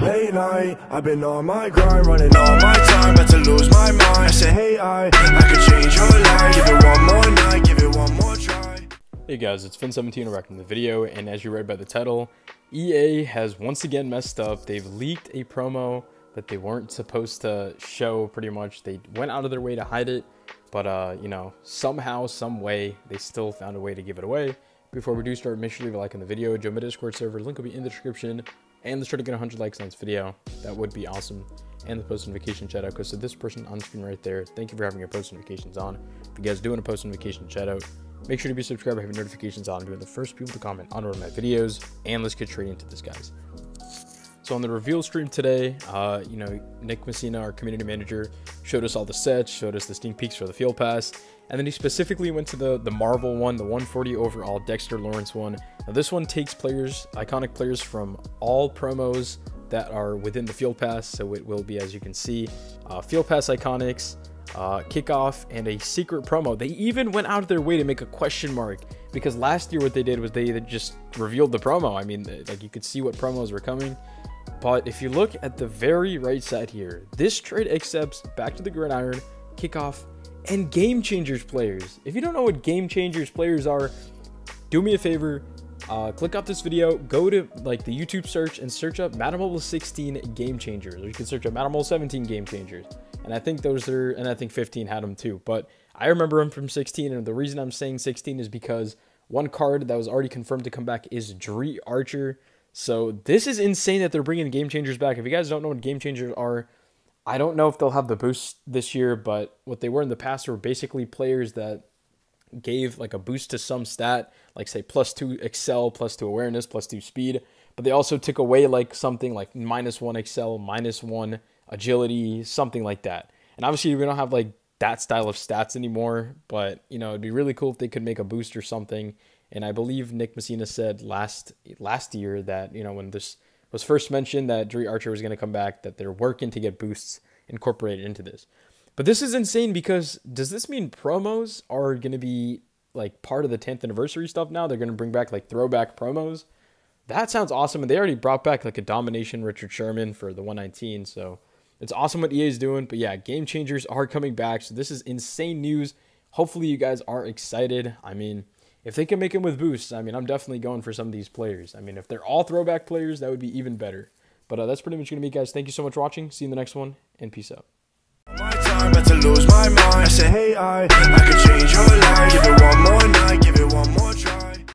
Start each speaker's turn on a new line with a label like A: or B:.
A: Late night, I've been on my grind, running all my time, about to lose my mind. I say, hey, I, I could change your life. Give it one more night, give it one more try.
B: Hey guys, it's Fins17 back in the video, and as you read by the title, EA has once again messed up. They've leaked a promo that they weren't supposed to show pretty much. They went out of their way to hide it, but uh, you know, somehow, some way, they still found a way to give it away. Before we do start, make sure to leave a like on the video, join my Discord server, link will be in the description, and let's try to get 100 likes on this video. That would be awesome. And the post notification shout out goes to this person on screen right there. Thank you for having your post notifications on. If you guys do want a post notification shout out, make sure to be subscribed, have your notifications on, doing the first people to comment on one of my videos. And let's get straight into this, guys. So on the reveal stream today, uh, you know, Nick Messina, our community manager, showed us all the sets, showed us the Steam Peaks for the Field Pass, and then he specifically went to the, the Marvel one, the 140 overall Dexter Lawrence one. Now this one takes players, iconic players from all promos that are within the Field Pass, so it will be, as you can see, uh, Field Pass iconics, uh, kickoff, and a secret promo. They even went out of their way to make a question mark because last year what they did was they just revealed the promo. I mean, like you could see what promos were coming. But if you look at the very right side here, this trade accepts back to the gridiron, kickoff, and game changers players. If you don't know what game changers players are, do me a favor, uh, click off this video, go to like the YouTube search and search up Madden Mobile 16 game changers, or you can search up Madden Mobile 17 game changers. And I think those are, and I think 15 had them too. But I remember them from 16, and the reason I'm saying 16 is because one card that was already confirmed to come back is Dri Archer. So this is insane that they're bringing game changers back. If you guys don't know what game changers are, I don't know if they'll have the boost this year, but what they were in the past were basically players that gave like a boost to some stat, like say plus two excel, plus two awareness, plus two speed, but they also took away like something like minus one excel, minus one agility, something like that. And obviously we don't have like that style of stats anymore, but you know, it'd be really cool if they could make a boost or something and I believe Nick Messina said last last year that you know when this was first mentioned that Dri Archer was going to come back, that they're working to get boosts incorporated into this. But this is insane because does this mean promos are going to be like part of the 10th anniversary stuff now? They're going to bring back like throwback promos. That sounds awesome. And they already brought back like a domination Richard Sherman for the 119. So it's awesome what EA is doing. But yeah, game changers are coming back. So this is insane news. Hopefully you guys are excited. I mean, if they can make him with boosts, I mean, I'm definitely going for some of these players. I mean, if they're all throwback players, that would be even better. But uh, that's pretty much going to be, guys. Thank you so much for watching. See you in the next one, and peace out.